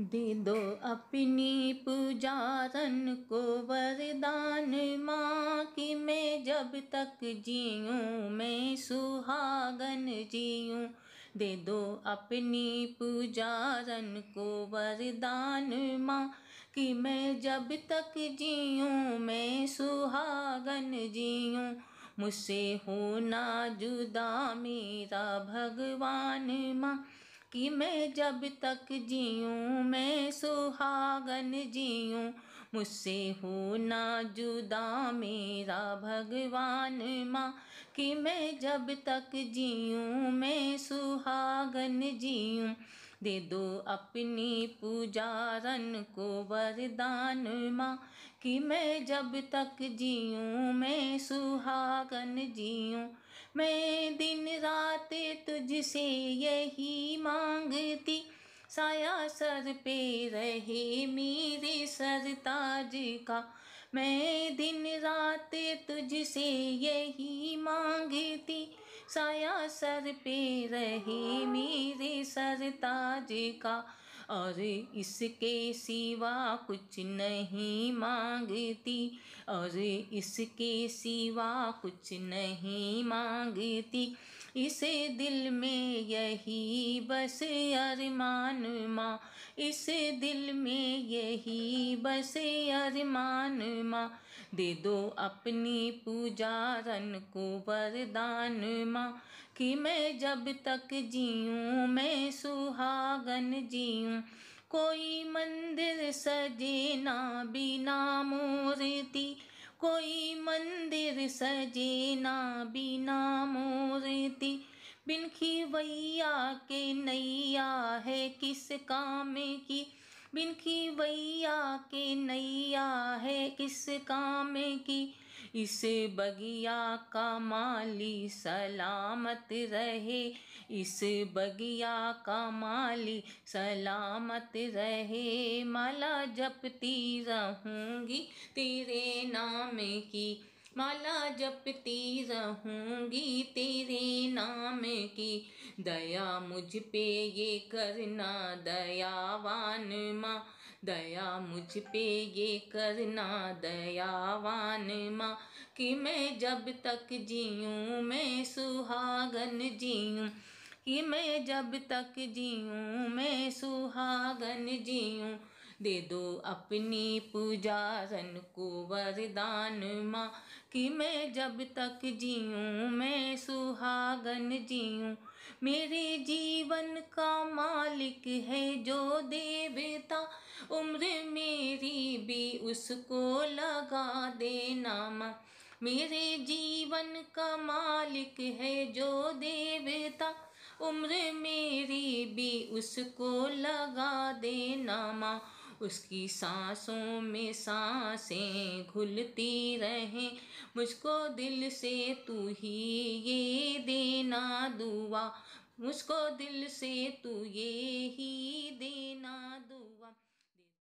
दे दो अपनी पुजारन को वरदान माँ कि मैं जब तक जीऊँ, मैं सुहागन जीऊँ। दे दो अपनी पुजारन को वरदान माँ कि मैं जब तक जीऊँ, मैं सुहागन जीऊँ। मुझसे हो ना जुदा मेरा भगवान माँ कि मैं जब तक जीऊँ, मैं सुहागन जीऊँ। मुझसे हो ना जुदा मेरा भगवान माँ, कि मैं जब तक जीऊँ, मैं सुहागन जीऊँ। दे दो अपनी पुजारन को वरदान माँ, कि मैं जब तक जीऊँ, मैं सुहागन जीऊँ। मैं दिन रात तुझसे यही मांगती, साया सर पे रहे मेरे सरताज का। मैं दिन रात तुझसे यही मांगती, साया सर पे रहे मेरे सरताज का। और इसके सिवा कुछ नहीं मांगती। और इसके सिवा कुछ नहीं मांगती। इस दिल में यही बस अरमान माँ। इस दिल में यही बस अरमान माँ। दे दो अपनी पुजारन को वरदान माँ कि मैं जब तक जीऊँ, मैं सुहागन जीऊँ। कोई मंदिर सजे ना बिना मूर्ति कोई मंदिर सजे ना बिना मूर्ति। बिन वैया के नैया है किस काम की? बिन वैया के नैया है किस काम की? इस बगिया का माली सलामत रहे। इस बगिया का माली सलामत रहे। माला जपती रहूँगी तेरे नाम की। माला जपती रहूँगी तेरे नाम की। दया मुझ पे ये करना दयावान माँ। दया मुझ पे ये करना दयावान माँ। कि मैं जब तक जीऊँ, मैं सुहागन जीऊँ। कि मैं जब तक जीऊँ, मैं सुहागन जीऊँ। दे दो अपनी पुजारन को वरदान माँ, कि मैं जब तक जीऊँ, मैं सुहागन जीऊँ। मेरे जीवन का मालिक है जो देवता, उम्र मेरी भी उसको लगा देना माँ। मेरे जीवन का मालिक है जो देवता, उम्र मेरी भी उसको लगा देना माँ। उसकी सांसों में साँसें घुलती रहें। मुझको दिल से तू ही ये देना दुआ। मुझको दिल से तू ये ही देना दुआ।